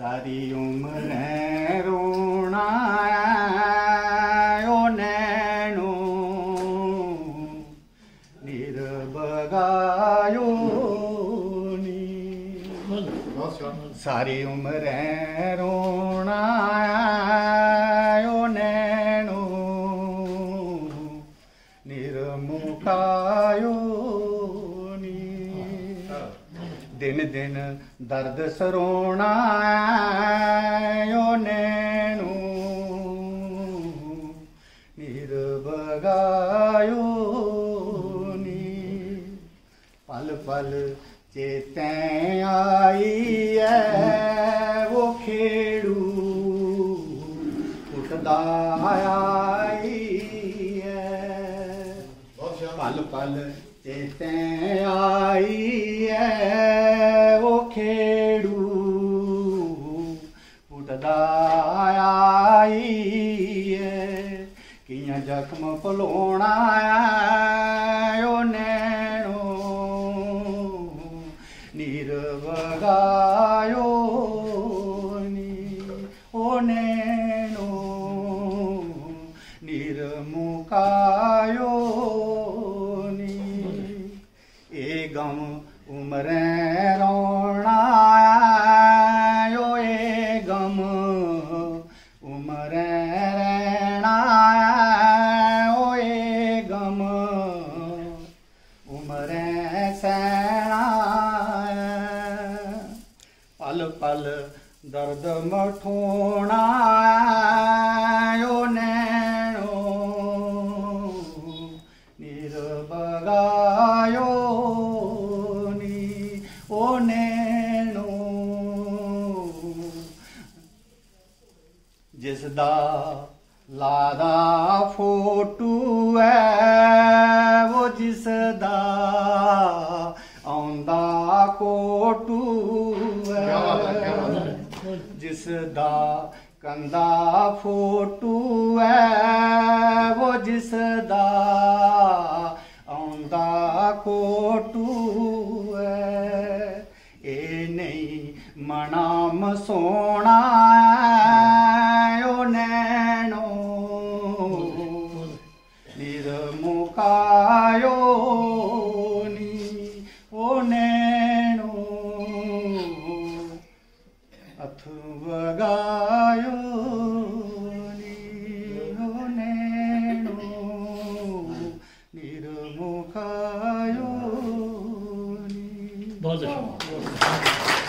ਸਾਰੀ ਉਮਰ ਰੋਣਾ ਓ ਨੈਣੋ। ਨਿਰਬਗਾਇਓ ਨੀ। ਸਾਰੀ ਉਮਰ ਰੋਣਾ ਓ ਨੈਣੋ ਦਿਨ ਦਿਨ ਦਰਦ ਸਰੋਣਾ ਓ ਨੈਣੋ ਨਿਰਬਗਾਇਓ ਨੀ। ਪਲ ਪਲ ਚੇਤੈ ਆਈ ਐ ਉਹ ਖੇੜੂ। ਉੱਠਦਾ ਆਈ ਐ। ਪਲ ਪਲ ਚੇਤੈ ਆਈ ਆਈ ਏ ਕੀਆਂ ਜ਼ਖਮ ਭਲੋਣਾ ਓ ਨੈਣੋ। ਨਿਰਵਗਾਇਓ ਨੀ ਓ ਨੈਣੋ। ਨਿਰਮੁਕਾਇਓ ਨੀ। ਇਹ ਗਮ ਉਮਰੈ ਰੋਣਾ ਸੈਣਾ ਪਲ ਪਲ ਦਰਦ ਮਠੋਣਾ ਓ ਨੈਣੋ ਨਿਰਬਗਾਇਓ ਨੀ। ਓ ਨੈਣੋ, ਜਿਸ ਦਾ ਲਾਦਾ ਫੋਟੂ ਐ ਉਹ ਜਿਸ ਦਾ ਆਉਂਦਾ ਕੋਟੂ ਕਿਆ ਬਾਤ ਹੈ, ਕਿਆ ਬਾਤ ਐ ਜਿਸ ਦਾ ਕੰਦਾ ਫੋਟੂ ਐ ਉਹ ਜਿਸ ਦਾ ਆਉਂਦਾ ਕੋਟੂ ਐ ਇਹ ਨਹੀਂ ਮਨਾਮ ਸੋਣਾ ਅਥਵਗਾਇਓ ਨੀ ਓ ਨੈਣੋ ਨਿਰਮੁਕਾਇਓ ਨੀ ਬਹੁਤ ਅੱਛਾ